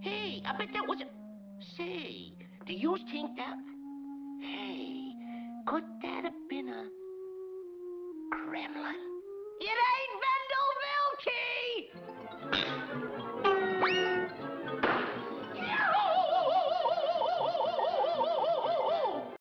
Hey, I bet that was a... Say, do you think that... Hey, could that have been a... gremlin?